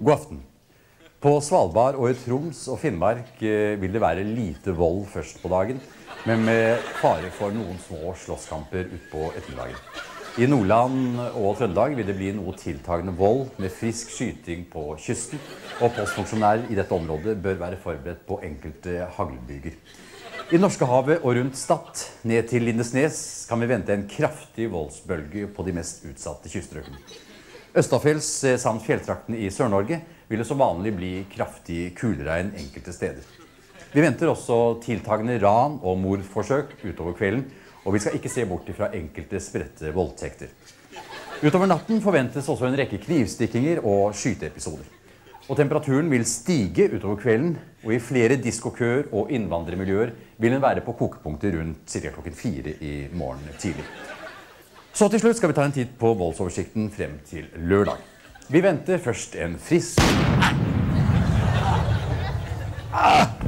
God aften. På Svalbard og i Troms og Finnmark eh, vil det være lite vold først på dagen, men med fare for noen små slåsskamper utpå ettermiddagen. I Nordland og Trøndelag vil det bli noe tiltagende vold med frisk skyting på kysten, og postfunksjonærer i dette området bør være forberedt på enkelte haglbyger. I Norskehavet og rundt Stad, ned til Lindesnes, kan vi vente en kraftig voldsbølge på de mest utsatte kyststrøkene. Østafjells eh, samt fjelltraktene i Sør-Norge vil det som vanlig bli kraftig kuleregn enkelte steder. Vi venter også tiltagende ran og mordforsøk utover kvelden, og vi skal ikke se bort fra enkelte spredte voldtekter. Utover natten forventes også en rekke knivstikkinger og skyteepisoder. Og temperaturen vil stige utover kvelden, og i flere diskokøer og innvandrermiljøer vil den være på kokepunktet rundt ca. klokken fire i morgen tidlig. Så til slutt skal vi ta en titt på voldsoversikten frem til lørdag. Vi venter først en frisk ah!